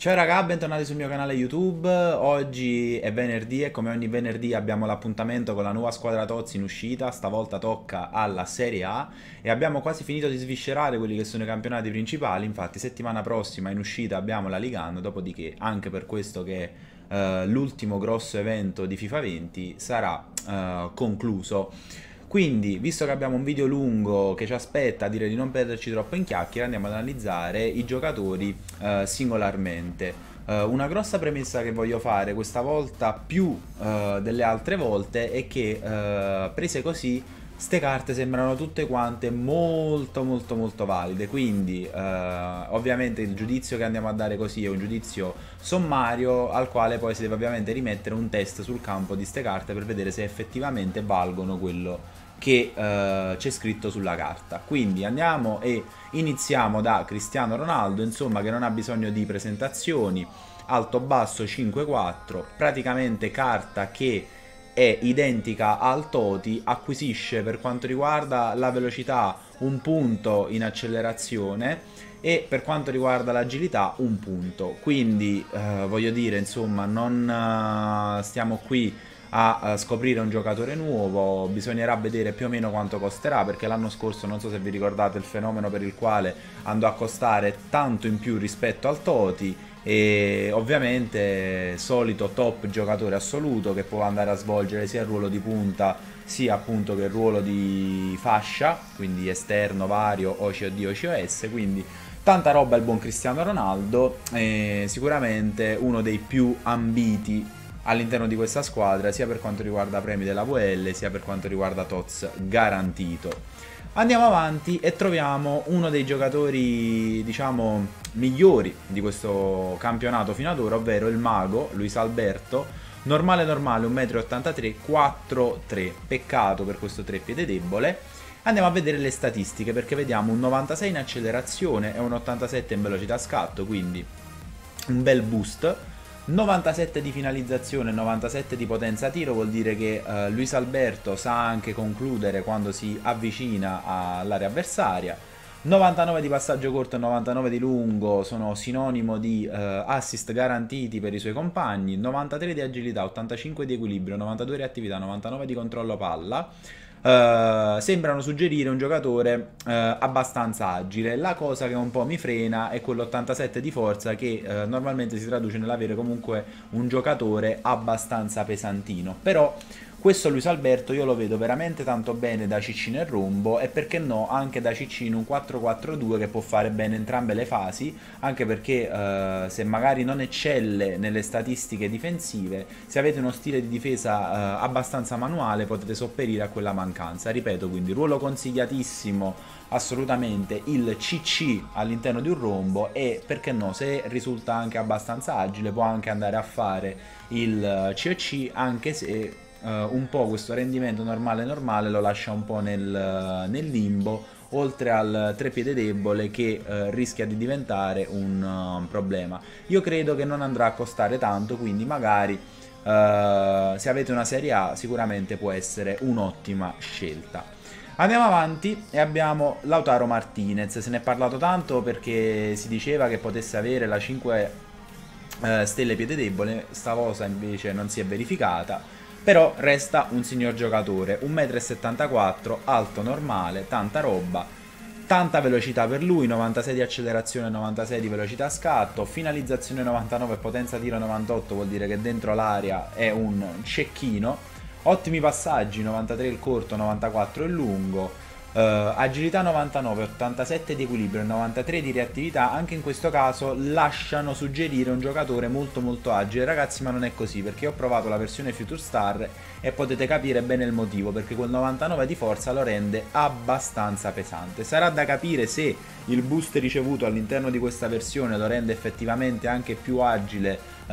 Ciao raga, bentornati sul mio canale YouTube. Oggi è venerdì e come ogni venerdì abbiamo l'appuntamento con la nuova squadra Tozzi in uscita. Stavolta tocca alla Serie A e abbiamo quasi finito di sviscerare quelli che sono i campionati principali. Infatti, settimana prossima in uscita abbiamo la Ligan, dopodiché anche per questo che uh, l'ultimo grosso evento di FIFA 20 sarà uh, concluso. Quindi, visto che abbiamo un video lungo che ci aspetta, direi di non perderci troppo in chiacchiere, andiamo ad analizzare i giocatori uh, singolarmente. Uh, una grossa premessa che voglio fare questa volta più uh, delle altre volte è che prese così ste carte sembrano tutte quante molto molto molto valide quindi ovviamente il giudizio che andiamo a dare così è un giudizio sommario al quale poi si deve ovviamente rimettere un test sul campo di ste carte per vedere se effettivamente valgono quello che uh, c'è scritto sulla carta. Quindi andiamo e iniziamo da Cristiano Ronaldo, insomma che non ha bisogno di presentazioni, alto basso 5-4, praticamente carta che è identica al Toti, acquisisce per quanto riguarda la velocità un punto in accelerazione e per quanto riguarda l'agilità un punto. Quindi uh, voglio dire, insomma, non uh, stiamo qui a scoprire un giocatore nuovo, bisognerà vedere più o meno quanto costerà perché l'anno scorso non so se vi ricordate il fenomeno per il quale andò a costare tanto in più rispetto al Toti e ovviamente solito top giocatore assoluto che può andare a svolgere sia il ruolo di punta sia appunto che il ruolo di fascia, quindi esterno, vario, OCOD, OCOS, quindi tanta roba il buon Cristiano Ronaldo, sicuramente uno dei più ambiti all'interno di questa squadra sia per quanto riguarda premi della VL sia per quanto riguarda TOTS garantito. Andiamo avanti e troviamo uno dei giocatori, diciamo, migliori di questo campionato fino ad ora, ovvero il mago Luis Alberto, normale normale 1,83 m, 4-3, peccato per questo 3 piede debole. Andiamo a vedere le statistiche perché vediamo un 96 in accelerazione e un 87 in velocità scatto, quindi un bel boost 97 di finalizzazione, 97 di potenza tiro vuol dire che uh, Luis Alberto sa anche concludere quando si avvicina all'area avversaria. 99 di passaggio corto e 99 di lungo sono sinonimo di uh, assist garantiti per i suoi compagni, 93 di agilità, 85 di equilibrio, 92 di attività, 99 di controllo palla. Uh, sembrano suggerire un giocatore uh, abbastanza agile. La cosa che un po' mi frena è quell'87 di forza che uh, normalmente si traduce nell'avere comunque un giocatore abbastanza pesantino. Però questo Luis Alberto io lo vedo veramente tanto bene da CC nel rombo e perché no anche da CC in un 4-4-2 che può fare bene entrambe le fasi, anche perché uh, se magari non eccelle nelle statistiche difensive, se avete uno stile di difesa uh, abbastanza manuale potete sopperire a quella mancanza. Ripeto quindi ruolo consigliatissimo assolutamente il CC all'interno di un rombo e perché no se risulta anche abbastanza agile può anche andare a fare il COC anche se uh, un po' questo rendimento normale normale lo lascia un po' nel, nel limbo oltre al trepiede debole che uh, rischia di diventare un uh, problema. Io credo che non andrà a costare tanto quindi magari uh, se avete una serie A sicuramente può essere un'ottima scelta. Andiamo avanti e abbiamo Lautaro Martinez, se ne è parlato tanto perché si diceva che potesse avere la 5 uh, stelle piede debole, sta cosa invece non si è verificata però resta un signor giocatore, 1,74 m, alto normale, tanta roba, tanta velocità per lui, 96 di accelerazione, 96 di velocità scatto, finalizzazione 99 potenza tiro 98 vuol dire che dentro l'area è un cecchino, ottimi passaggi, 93 il corto, 94 il lungo, Uh, agilità 99, 87 di equilibrio e 93 di reattività, anche in questo caso lasciano suggerire un giocatore molto molto agile. Ragazzi, ma non è così perché ho provato la versione Future Star e potete capire bene il motivo perché quel 99 di forza lo rende abbastanza pesante. Sarà da capire se il boost ricevuto all'interno di questa versione lo rende effettivamente anche più agile uh,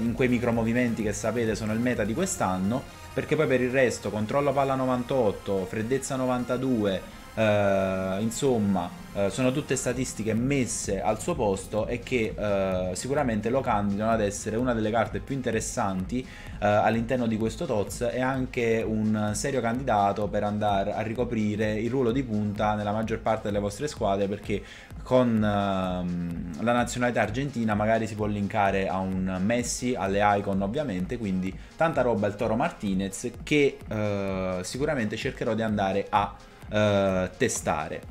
in quei micromovimenti che sapete sono il meta di quest'anno perché poi per il resto controllo palla 98, freddezza 92, Uh, insomma eh, sono tutte statistiche messe al suo posto e che eh, sicuramente lo candidano ad essere una delle carte più interessanti all'interno di questo TOTS e anche un serio candidato per andare a ricoprire il ruolo di punta nella maggior parte delle vostre squadre perché con ehm, la nazionalità argentina magari si può linkare a un Messi, alle Icon ovviamente, quindi tanta roba il Toro Martinez che sicuramente cercherò di andare a eh, testare.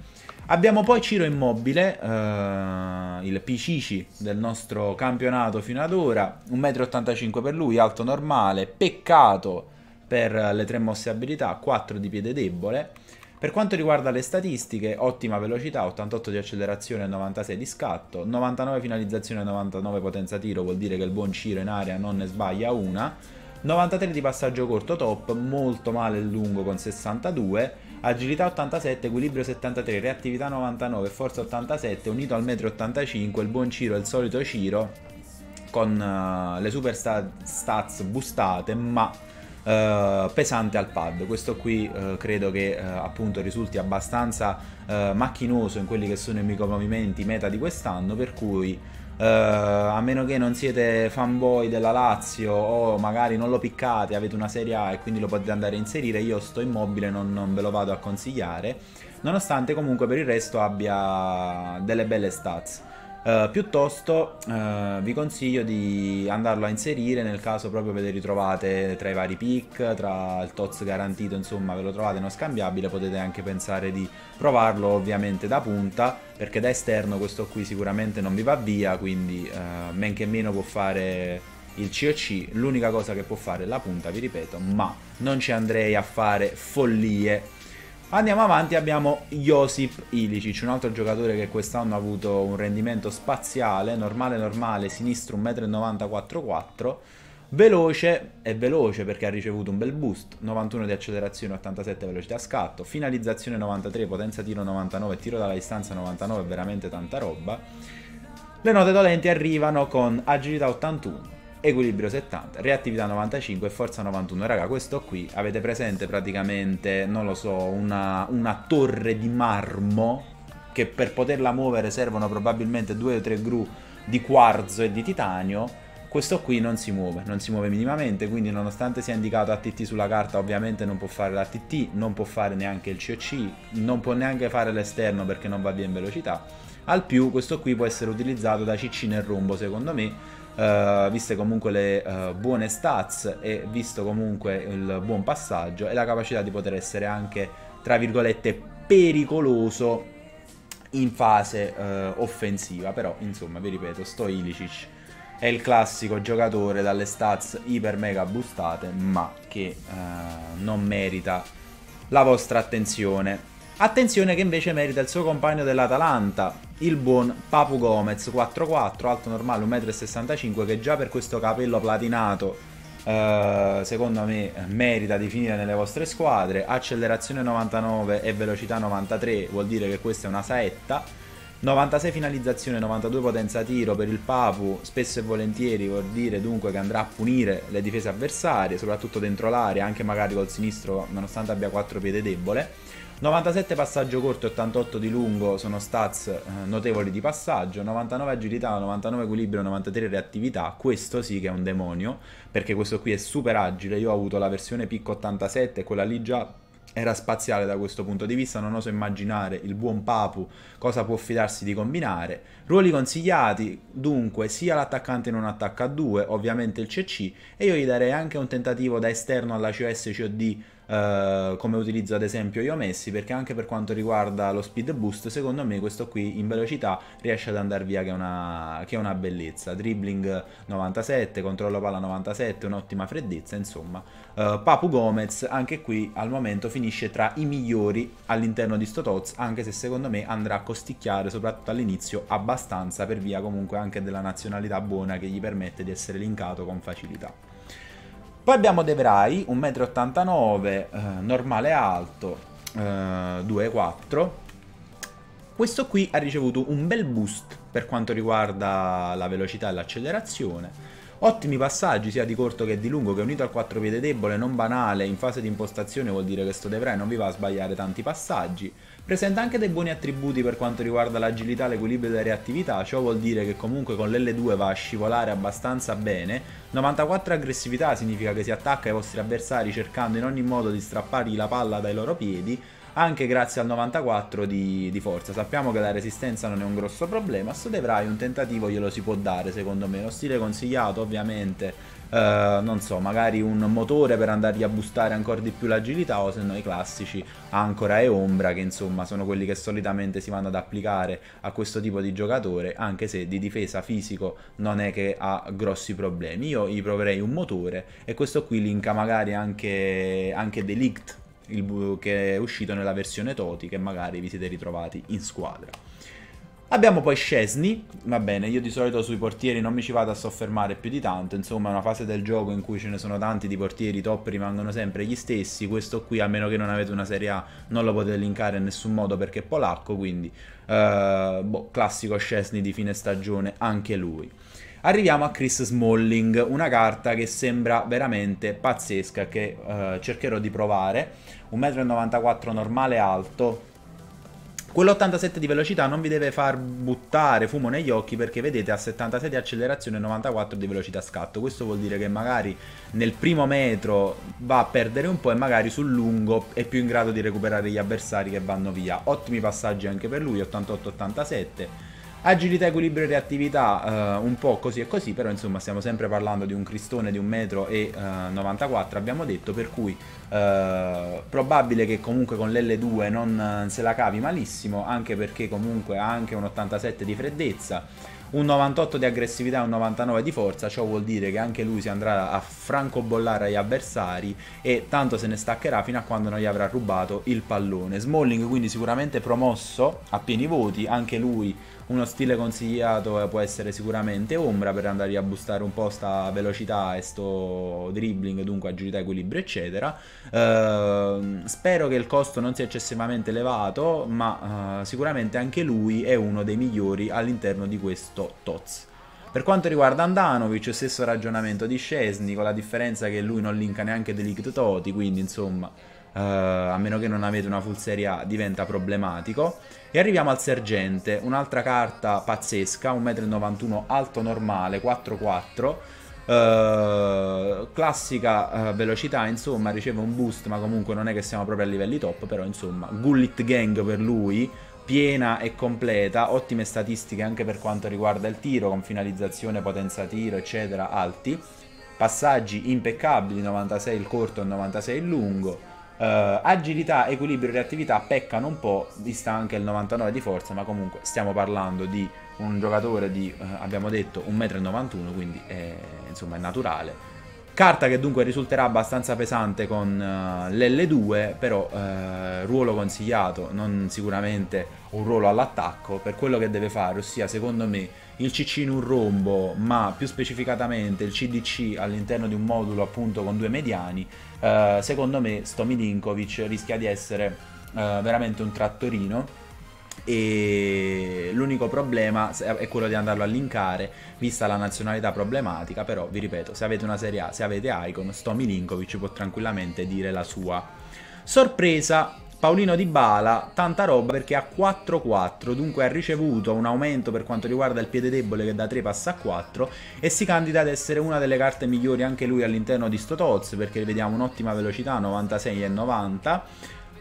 Abbiamo poi Ciro Immobile, eh, il Picici del nostro campionato fino ad ora, 1,85 m per lui, alto normale, peccato per le tre mosse abilità, 4 di piede debole. Per quanto riguarda le statistiche, ottima velocità, 88 di accelerazione e 96 di scatto, 99 finalizzazione e 99 potenza tiro, vuol dire che il buon Ciro in area non ne sbaglia una, 93 di passaggio corto top, molto male il lungo con 62, agilità 87, equilibrio 73, reattività 99, forza 87, unito al 1,85 m, il buon Ciro il solito Ciro con uh, le super stats boostate ma uh, pesante al pad. Questo qui uh, credo che appunto risulti abbastanza macchinoso in quelli che sono i micromovimenti meta di quest'anno per cui Uh, a meno che non siete fanboy della Lazio o magari non lo piccate, avete una Serie A e quindi lo potete andare a inserire, io sto immobile, non, non ve lo vado a consigliare, nonostante comunque per il resto abbia delle belle stats. Uh, piuttosto uh, vi consiglio di andarlo a inserire nel caso proprio ve le ritrovate tra i vari pick, tra il TOTS garantito, insomma ve lo trovate non scambiabile, potete anche pensare di provarlo ovviamente da punta, perché da esterno questo qui sicuramente non vi va via, quindi uh, men che meno può fare il COC, l'unica cosa che può fare è la punta, vi ripeto, ma non ci andrei a fare follie Andiamo avanti, abbiamo Josip Ilicic, un altro giocatore che quest'anno ha avuto un rendimento spaziale, normale normale, sinistro 1,94 m, veloce, è veloce perché ha ricevuto un bel boost, 91 di accelerazione, 87 velocità scatto, finalizzazione 93, potenza tiro 99, tiro dalla distanza 99, veramente tanta roba. Le note dolenti arrivano con agilità 81, equilibrio 70, reattività 95 e forza 91. Raga, questo qui avete presente praticamente, non lo so, una, una torre di marmo che per poterla muovere servono probabilmente due o tre gru di quarzo e di titanio. Questo qui non si muove, non si muove minimamente, quindi nonostante sia indicato ATT sulla carta, ovviamente non può fare l'ATT, non può fare neanche il COC, non può neanche fare l'esterno perché non va via in velocità. Al più questo qui può essere utilizzato da CC nel rombo secondo me uh, viste comunque le uh, buone stats e visto comunque il buon passaggio e la capacità di poter essere anche, tra virgolette, pericoloso in fase uh, offensiva. Però, insomma, vi ripeto, sto Ilicic è il classico giocatore dalle stats iper mega boostate, ma che non merita la vostra attenzione. Attenzione che invece merita il suo compagno dell'Atalanta, il buon Papu Gomez, 4'4, alto normale 1,65 m, che già per questo capello platinato eh, secondo me merita di finire nelle vostre squadre. Accelerazione 99 e velocità 93 vuol dire che questa è una saetta. 96 finalizzazione, 92 potenza tiro per il Papu, spesso e volentieri vuol dire dunque che andrà a punire le difese avversarie, soprattutto dentro l'area, anche magari col sinistro, nonostante abbia 4 piede debole. 97 passaggio corto e 88 di lungo sono stats eh, notevoli di passaggio, 99 agilità, 99 equilibrio, 93 reattività, questo sì che è un demonio, perché questo qui è super agile, io ho avuto la versione PIC 87 e quella lì già era spaziale da questo punto di vista, non oso immaginare il buon Papu cosa può fidarsi di combinare. Ruoli consigliati, dunque, sia l'attaccante in un attacco a 2, ovviamente il CC, e io gli darei anche un tentativo da esterno alla CS COD Uh, come utilizzo ad esempio io Messi perché anche per quanto riguarda lo speed boost secondo me questo qui in velocità riesce ad andare via che è una, che è una bellezza. Dribbling 97 controllo palla 97 un'ottima freddezza insomma. Uh, Papu Gomez anche qui al momento finisce tra i migliori all'interno di sto Tots anche se secondo me andrà a costicchiare soprattutto all'inizio abbastanza per via comunque anche della nazionalità buona che gli permette di essere linkato con facilità poi abbiamo De Vrij, 1,89 m, eh, normale alto, eh, 2,4 Questo qui ha ricevuto un bel boost per quanto riguarda la velocità e l'accelerazione. Ottimi passaggi sia di corto che di lungo, che unito al 4 piede debole, non banale, in fase di impostazione vuol dire che sto Devray non vi va a sbagliare tanti passaggi. Presenta anche dei buoni attributi per quanto riguarda l'agilità, l'equilibrio e la reattività, ciò vuol dire che comunque con l'L2 va a scivolare abbastanza bene. 94 aggressività significa che si attacca ai vostri avversari cercando in ogni modo di strappargli la palla dai loro piedi anche grazie al 94 di, di, forza. Sappiamo che la resistenza non è un grosso problema, se Devrai un tentativo glielo si può dare secondo me. Lo stile consigliato ovviamente, eh, non so, magari un motore per andargli a boostare ancora di più l'agilità o se no i classici Ancora e Ombra che insomma sono quelli che solitamente si vanno ad applicare a questo tipo di giocatore, anche se di difesa fisico non è che ha grossi problemi. Io gli proverei un motore e questo qui linka magari anche, anche Delict il, che è uscito nella versione Toti che magari vi siete ritrovati in squadra. Abbiamo poi Scesni, va bene, io di solito sui portieri non mi ci vado a soffermare più di tanto, insomma è una fase del gioco in cui ce ne sono tanti di portieri top rimangono sempre gli stessi, questo qui a meno che non avete una Serie A non lo potete linkare in nessun modo perché è polacco, quindi uh, boh, classico Scesni di fine stagione anche lui. Arriviamo a Chris Smalling, una carta che sembra veramente pazzesca, che uh, cercherò di provare. 1,94 m normale alto. Quell'87 di velocità non vi deve far buttare fumo negli occhi perché vedete ha 76 di accelerazione e 94 di velocità scatto. Questo vuol dire che magari nel primo metro va a perdere un po' e magari sul lungo è più in grado di recuperare gli avversari che vanno via. Ottimi passaggi anche per lui, 88-87 Agilità, equilibrio e reattività uh, un po' così e così, però insomma stiamo sempre parlando di un cristone di 1,94 m, abbiamo detto, per cui uh, probabile che comunque con l'L2 non se la cavi malissimo, anche perché comunque ha anche un 87 di freddezza, un 98 di aggressività e un 99 di forza, ciò vuol dire che anche lui si andrà a francobollare agli avversari e tanto se ne staccherà fino a quando non gli avrà rubato il pallone. Smalling quindi sicuramente promosso a pieni voti, anche lui uno stile consigliato può essere sicuramente Ombra per andare a boostare un po' sta velocità e sto dribbling, dunque agilità, equilibrio, eccetera. Uh, spero che il costo non sia eccessivamente elevato, ma uh, sicuramente anche lui è uno dei migliori all'interno di questo TOTS. Per quanto riguarda Andanovic, stesso ragionamento di Scesni, con la differenza che lui non linka neanche Delict Toti, quindi insomma Uh, a meno che non avete una full serie A, diventa problematico. E arriviamo al sergente, un'altra carta pazzesca, 1,91 m alto normale, 4-4. Uh, eh, classica uh, velocità, insomma, riceve un boost, ma comunque non è che siamo proprio a livelli top, però insomma, Gullit Gang per lui, piena e completa, ottime statistiche anche per quanto riguarda il tiro, con finalizzazione, potenza tiro, eccetera, alti. Passaggi impeccabili, 96 il corto e 96 il lungo Uh, agilità, equilibrio e reattività peccano un po', vista anche il 99 di forza, ma comunque stiamo parlando di un giocatore di, uh, abbiamo detto, 1,91 m, quindi è, insomma è naturale. Carta che dunque risulterà abbastanza pesante con uh, l'L2, però ruolo consigliato, non sicuramente un ruolo all'attacco, per quello che deve fare, ossia secondo me il CC in un rombo, ma più specificatamente il CDC all'interno di un modulo appunto con due mediani, eh, secondo me sto Milinkovic rischia di essere eh, veramente un trattorino e l'unico problema è quello di andarlo a linkare vista la nazionalità problematica però vi ripeto se avete una serie A se avete Icon sto Milinkovic può tranquillamente dire la sua. Sorpresa Paolino Di Bala, tanta roba perché ha 4-4, dunque ha ricevuto un aumento per quanto riguarda il piede debole che da 3 passa a 4 e si candida ad essere una delle carte migliori anche lui all'interno di sto Toz perché vediamo un'ottima velocità, 96 e 90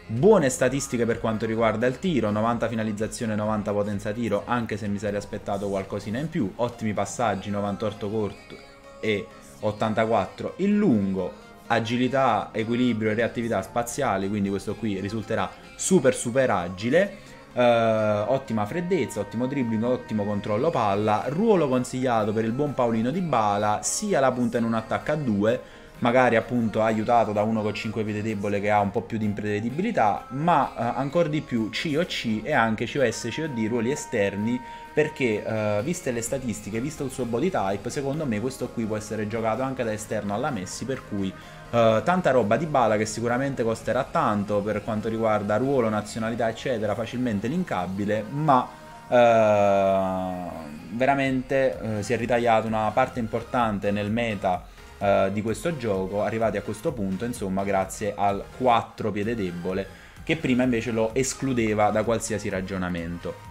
buone statistiche per quanto riguarda il tiro, 90 finalizzazione, 90 potenza tiro, anche se mi sarei aspettato qualcosina in più, ottimi passaggi, 98 corto e 84 il lungo, agilità, equilibrio e reattività spaziali, quindi questo qui risulterà super super agile. Uh, ottima freddezza, ottimo dribbling, ottimo controllo palla, ruolo consigliato per il buon Paolino di Bala, sia la punta in un attacco a 2, magari appunto aiutato da uno con 5 piede debole che ha un po' più di imprevedibilità, ma uh, ancora di più COC e anche COS, COD, ruoli esterni, perché uh, viste le statistiche, visto il suo body type, secondo me questo qui può essere giocato anche da esterno alla Messi, per cui Uh, tanta roba di bala che sicuramente costerà tanto per quanto riguarda ruolo, nazionalità eccetera, facilmente linkabile, ma uh, veramente eh, si è ritagliato una parte importante nel meta eh, di questo gioco, arrivati a questo punto, insomma, grazie al 4 piede debole, che prima invece lo escludeva da qualsiasi ragionamento.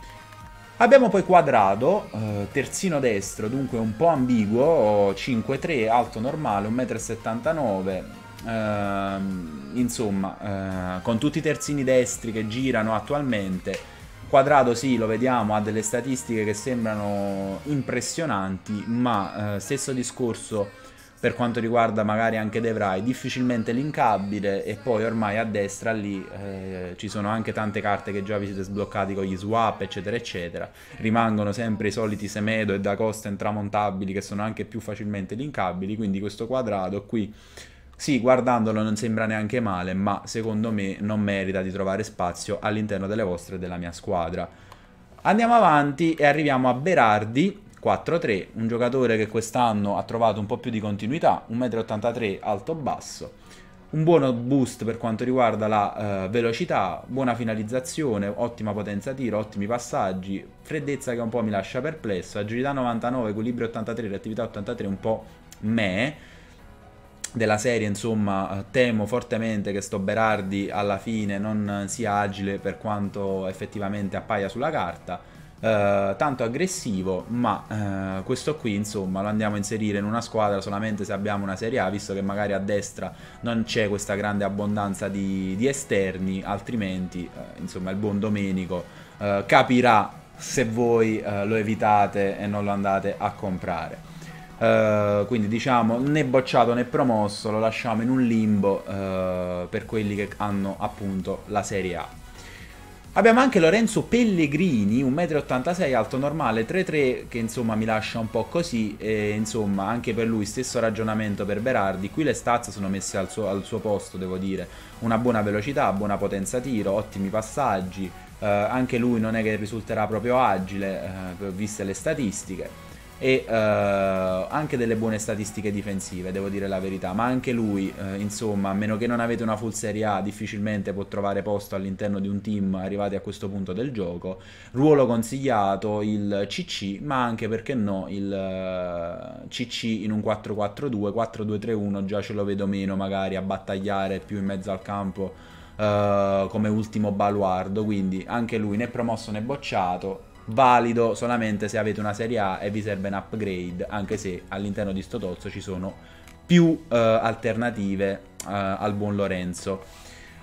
Abbiamo poi quadrato, eh, terzino destro, dunque un po' ambiguo, 5'3, alto normale, 1,79 m, ehm, insomma, eh, con tutti i terzini destri che girano attualmente. Quadrado sì, lo vediamo, ha delle statistiche che sembrano impressionanti, ma eh, stesso discorso per quanto riguarda magari anche De Vrij, difficilmente linkabile e poi ormai a destra lì eh, ci sono anche tante carte che già vi siete sbloccati con gli swap eccetera eccetera, rimangono sempre i soliti Semedo e Da Costa intramontabili che sono anche più facilmente linkabili, quindi questo quadrato qui sì, guardandolo non sembra neanche male, ma secondo me non merita di trovare spazio all'interno delle vostre e della mia squadra. Andiamo avanti e arriviamo a Berardi, 4-3, un giocatore che quest'anno ha trovato un po' più di continuità, 1,83 m alto-basso, un buono boost per quanto riguarda la uh, velocità, buona finalizzazione, ottima potenza tiro, ottimi passaggi, freddezza che un po' mi lascia perplesso, agilità 99, equilibrio 83, reattività 83 un po' me della serie, insomma, temo fortemente che sto Berardi alla fine non sia agile per quanto effettivamente appaia sulla carta Uh, tanto aggressivo, ma uh, questo qui insomma lo andiamo a inserire in una squadra solamente se abbiamo una Serie A, visto che magari a destra non c'è questa grande abbondanza di, di esterni, altrimenti uh, insomma il buon Domenico capirà se voi lo evitate e non lo andate a comprare. quindi diciamo né bocciato né promosso, lo lasciamo in un limbo per quelli che hanno appunto la Serie A. Abbiamo anche Lorenzo Pellegrini, 1,86 m, alto normale, 3-3, che insomma mi lascia un po' così, e insomma anche per lui stesso ragionamento per Berardi, qui le stats sono messe al suo, al suo posto, devo dire, una buona velocità, buona potenza tiro, ottimi passaggi, eh, anche lui non è che risulterà proprio agile, eh, viste le statistiche, e uh, anche delle buone statistiche difensive, devo dire la verità, ma anche lui, uh, insomma, a meno che non avete una full Serie A, difficilmente può trovare posto all'interno di un team arrivati a questo punto del gioco. Ruolo consigliato il CC, ma anche perché no il uh, eh, CC in un 4-4-2, 4-2-3-1 già ce lo vedo meno magari a battagliare più in mezzo al campo come ultimo baluardo, quindi anche lui né promosso né bocciato, valido solamente se avete una serie A e vi serve un upgrade, anche se all'interno di sto tozzo ci sono più uh, alternative uh, al buon Lorenzo.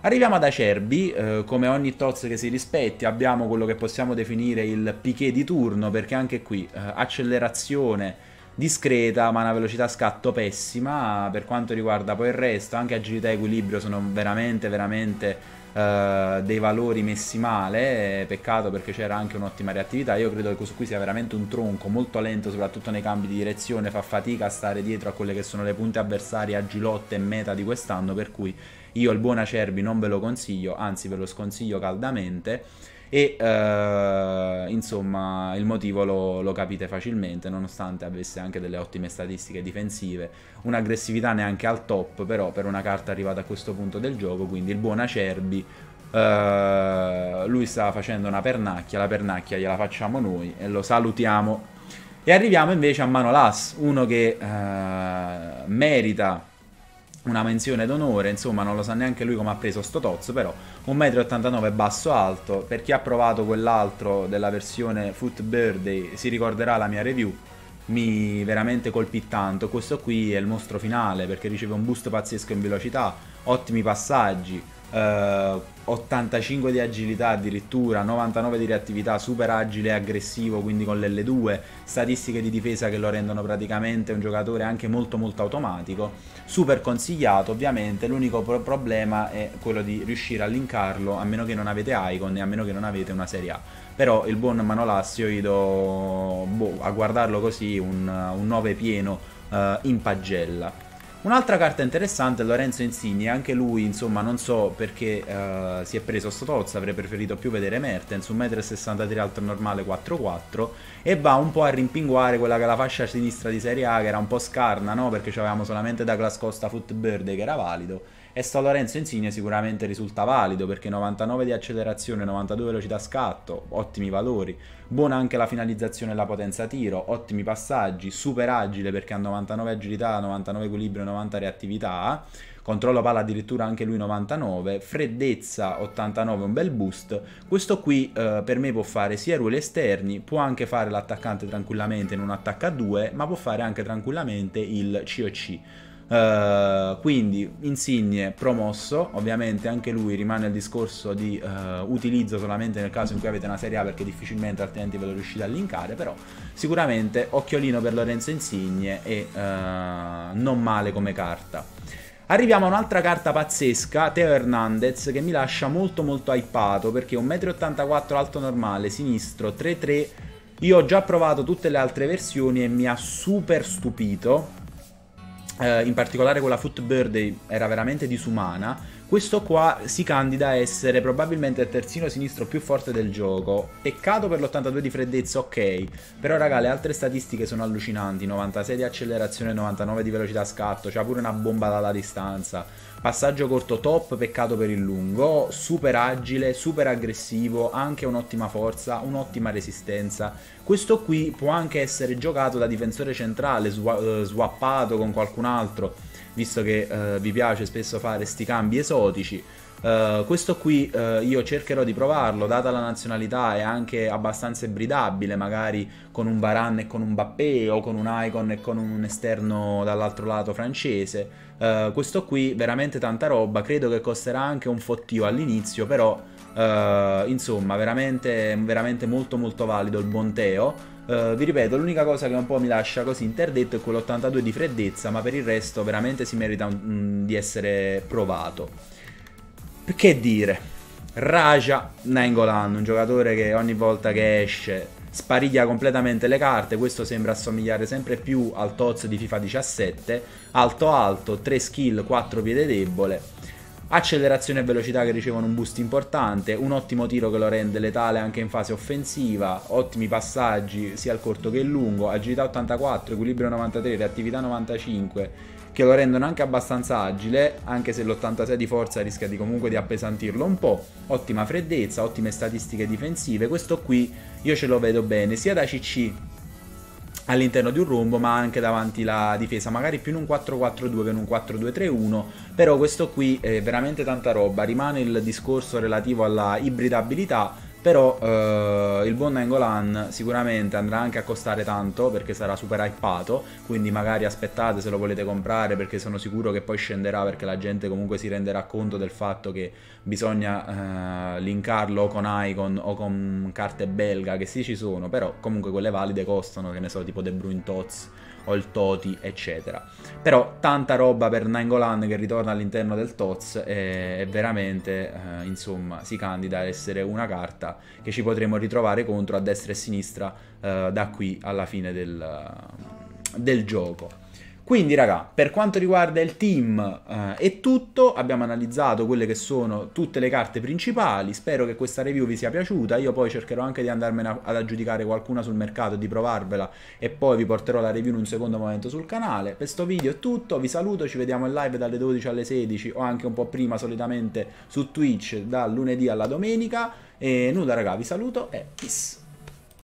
Arriviamo ad Acerbi, uh, come ogni tozzo che si rispetti abbiamo quello che possiamo definire il piquet di turno, perché anche qui accelerazione discreta ma una velocità scatto pessima per quanto riguarda poi il resto anche agilità e equilibrio sono veramente veramente uh, dei valori messi male, eh, peccato perché c'era anche un'ottima reattività, io credo che questo qui sia veramente un tronco molto lento soprattutto nei cambi di direzione, fa fatica a stare dietro a quelle che sono le punte avversarie agilotte e meta di quest'anno, per cui io il buon Acerbi non ve lo consiglio, anzi ve lo sconsiglio caldamente e uh, insomma il motivo lo, lo, capite facilmente nonostante avesse anche delle ottime statistiche difensive. Un'aggressività neanche al top però per una carta arrivata a questo punto del gioco quindi il buon Acerbi uh, lui sta facendo una pernacchia la pernacchia gliela facciamo noi e lo salutiamo. E arriviamo invece a Manolas uno che uh, merita una menzione d'onore, insomma non lo sa neanche lui come ha preso sto tozzo, però 1,89 m basso alto, per chi ha provato quell'altro della versione Foot Birthday si ricorderà la mia review, mi veramente colpì tanto, questo qui è il mostro finale perché riceve un boost pazzesco in velocità, ottimi passaggi, eh, 85 di agilità addirittura, 99 di reattività, super agile e aggressivo, quindi con l'L2, statistiche di difesa che lo rendono praticamente un giocatore anche molto molto automatico, super consigliato ovviamente, l'unico pro problema è quello di riuscire a linkarlo a meno che non avete Icon e a meno che non avete una Serie A, però il buon Manolassio io do boh, a guardarlo così un, un 9 pieno uh, in pagella. Un'altra carta interessante è Lorenzo Insigne, anche lui insomma non so perché uh, si è preso sto tozzo, avrei preferito più vedere Mertens, 1,63 m alto normale 4-4 e va un po' a rimpinguare quella che è la fascia sinistra di Serie A che era un po' scarna, no? Perché avevamo solamente Douglas Costa Footbird che era valido e sto Lorenzo Insigne sicuramente risulta valido perché 99 di accelerazione, 92 velocità scatto, ottimi valori, buona anche la finalizzazione e la potenza tiro, ottimi passaggi, super agile perché ha 99 agilità, 99 equilibrio, 90 reattività controllo palla addirittura anche lui 99, freddezza 89, un bel boost. Questo qui eh, per me può fare sia ruoli esterni, può anche fare l'attaccante tranquillamente in un attacco a 2, ma può fare anche tranquillamente il COC. Uh, quindi Insigne promosso, ovviamente anche lui rimane il discorso di uh, utilizzo solamente nel caso in cui avete una Serie A perché difficilmente altrimenti ve lo riuscite a linkare, però sicuramente occhiolino per Lorenzo Insigne e uh, non male come carta. Arriviamo a un'altra carta pazzesca, Teo Hernandez, che mi lascia molto molto hypato perché 1,84 m alto normale, sinistro, 3-3. Io ho già provato tutte le altre versioni e mi ha super stupito. Eh, in particolare quella Foot Birthday era veramente disumana. Questo qua si candida a essere probabilmente il terzino sinistro più forte del gioco. Peccato per l'82 di freddezza, ok. Però raga, le altre statistiche sono allucinanti. 96 di accelerazione, 99 di velocità scatto. C'ha pure una bomba dalla distanza. Passaggio corto top, peccato per il lungo. Super agile, super aggressivo, anche un'ottima forza, un'ottima resistenza. Questo qui può anche essere giocato da difensore centrale, eh, swappato con qualcun altro visto che uh, vi piace spesso fare sti cambi esotici. Uh, questo qui uh, io cercherò di provarlo, data la nazionalità è anche abbastanza ibridabile, magari con un Varan e con un Bappé o con un Icon e con un esterno dall'altro lato francese. Uh, questo qui veramente tanta roba, credo che costerà anche un fottio all'inizio, però insomma veramente, veramente molto molto valido il Bonteo. Uh, vi ripeto, l'unica cosa che un po' mi lascia così interdetto è quell'82 di freddezza, ma per il resto veramente si merita un, di essere provato. Che dire? Raja Nainggolan, un giocatore che ogni volta che esce spariglia completamente le carte, questo sembra assomigliare sempre più al Toz di FIFA 17, alto alto, 3 skill, 4 piede debole, accelerazione e velocità che ricevono un boost importante, un ottimo tiro che lo rende letale anche in fase offensiva, ottimi passaggi sia al corto che al lungo, agilità 84, equilibrio 93, reattività 95 che lo rendono anche abbastanza agile, anche se l'86 di forza rischia di comunque di appesantirlo un po', ottima freddezza, ottime statistiche difensive, questo qui io ce lo vedo bene sia da CC all'interno di un rombo ma anche davanti la difesa. Magari più in un 4-4-2 che in un 4-2-3-1 però questo qui è veramente tanta roba. Rimane il discorso relativo alla ibridabilità però eh, il buon Nangolan sicuramente andrà anche a costare tanto perché sarà super hypato, quindi magari aspettate se lo volete comprare perché sono sicuro che poi scenderà perché la gente comunque si renderà conto del fatto che bisogna eh, linkarlo o con Icon o con carte belga che sì ci sono, però comunque quelle valide costano, che ne so, tipo De Bruyne Tots o il Toti, eccetera. Però tanta roba per Nangolan che ritorna all'interno del TOTS e, e veramente, eh, insomma, si candida a essere una carta che ci potremo ritrovare contro a destra e a sinistra eh, da qui alla fine del, del gioco. Quindi, raga, per quanto riguarda il team eh, è tutto. Abbiamo analizzato quelle che sono tutte le carte principali. Spero che questa review vi sia piaciuta. Io poi cercherò anche di andarmene ad aggiudicare qualcuna sul mercato e di provarvela. E poi vi porterò la review in un secondo momento sul canale. Per questo video è tutto. Vi saluto. Ci vediamo in live dalle 12 alle 16 o anche un po' prima, solitamente su Twitch, dal lunedì alla domenica. E nulla, raga, vi saluto e peace.